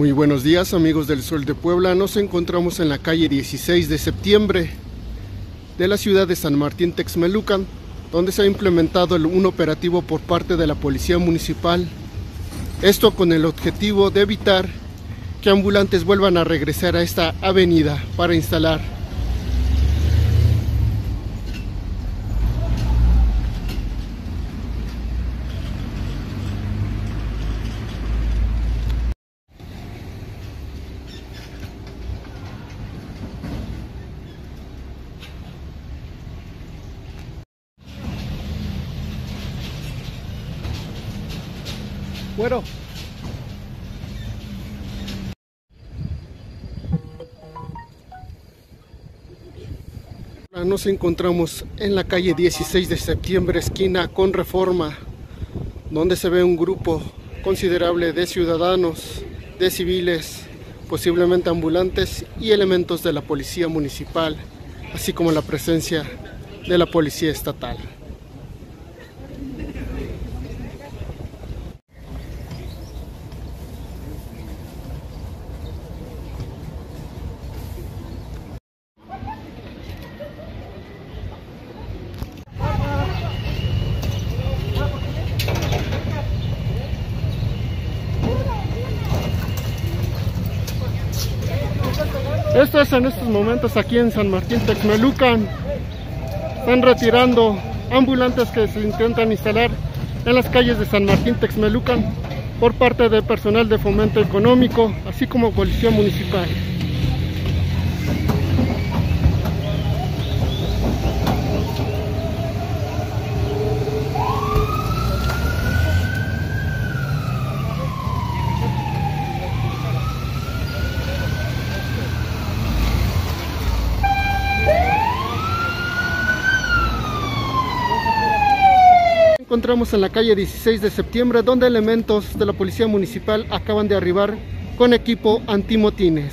Muy buenos días amigos del Sol de Puebla, nos encontramos en la calle 16 de septiembre de la ciudad de San Martín Texmelucan, donde se ha implementado un operativo por parte de la Policía Municipal, esto con el objetivo de evitar que ambulantes vuelvan a regresar a esta avenida para instalar Bueno. Nos encontramos en la calle 16 de septiembre, esquina con reforma, donde se ve un grupo considerable de ciudadanos, de civiles, posiblemente ambulantes y elementos de la policía municipal, así como la presencia de la policía estatal. Esto es en estos momentos aquí en San Martín Texmelucan. Están retirando ambulantes que se intentan instalar en las calles de San Martín Texmelucan por parte del personal de fomento económico, así como policía municipal. Encontramos en la calle 16 de septiembre donde elementos de la policía municipal acaban de arribar con equipo antimotines.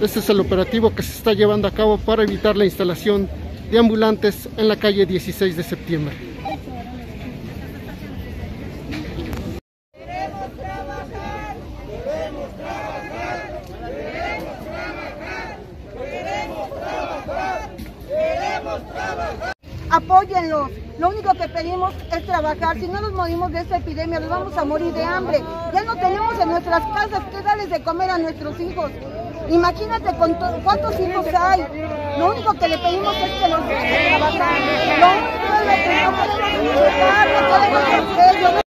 Este es el operativo que se está llevando a cabo para evitar la instalación de ambulantes en la calle 16 de septiembre. Apóyenlos. Lo único que pedimos es trabajar. Si no nos morimos de esta epidemia, nos vamos a morir de hambre. Ya no tenemos en nuestras casas que darles de comer a nuestros hijos. Imagínate cuántos hijos hay. Lo único que le pedimos es que nos dejen trabajar. Lo único que no podemos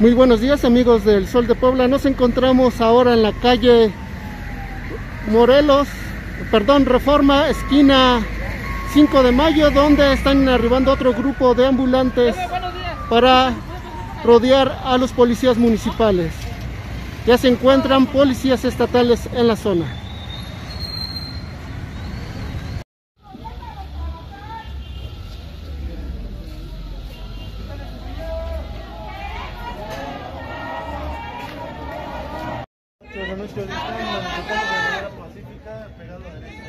Muy buenos días amigos del Sol de Puebla. Nos encontramos ahora en la calle Morelos, perdón, Reforma, esquina 5 de mayo, donde están arribando otro grupo de ambulantes para rodear a los policías municipales. Ya se encuentran policías estatales en la zona. Nuestro dictamen de manera pacífica, pegado a derecha.